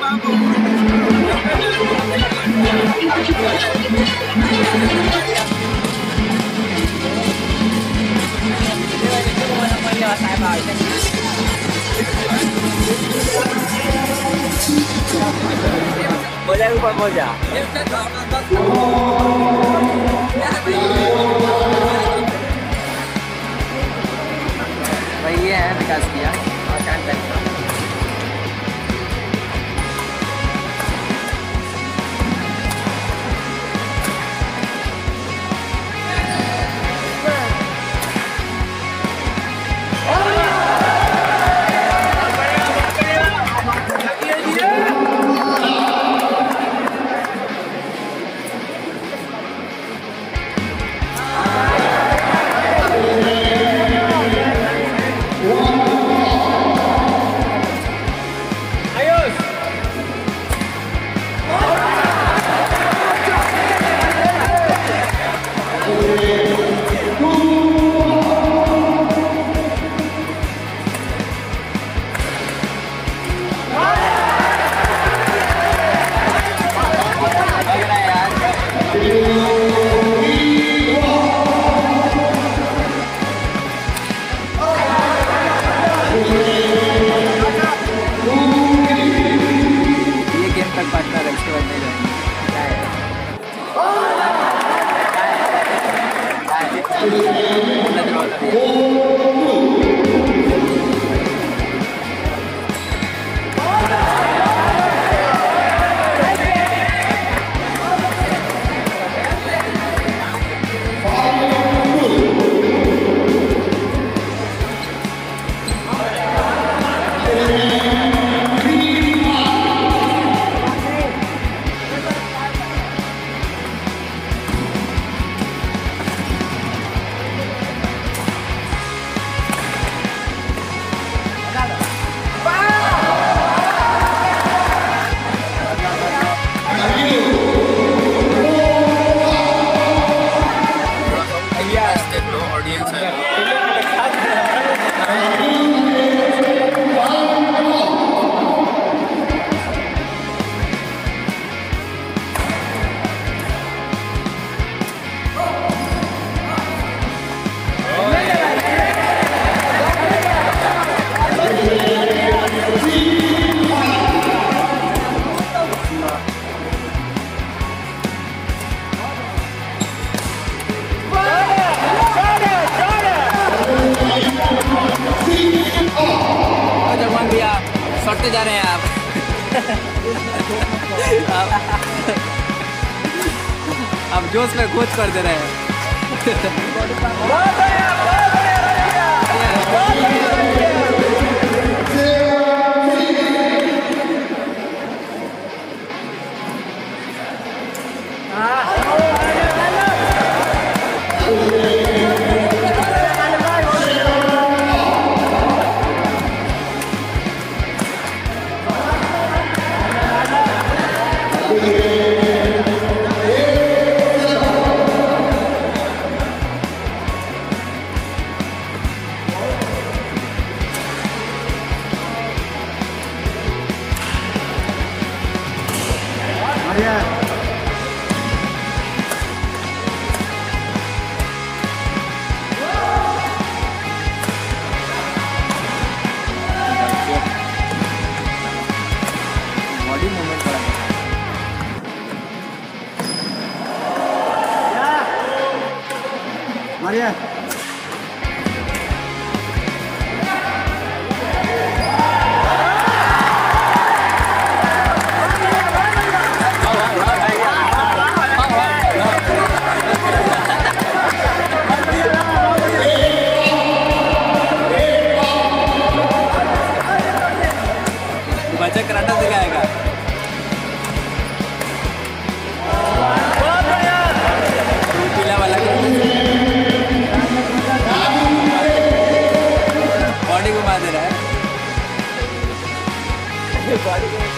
Boleh lupa moja? Ya, kita tahu. Bayi ya, dikasih ya. Amen. अब जोश में coach कर दे रहे हैं। Everybody.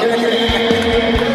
¿Qué?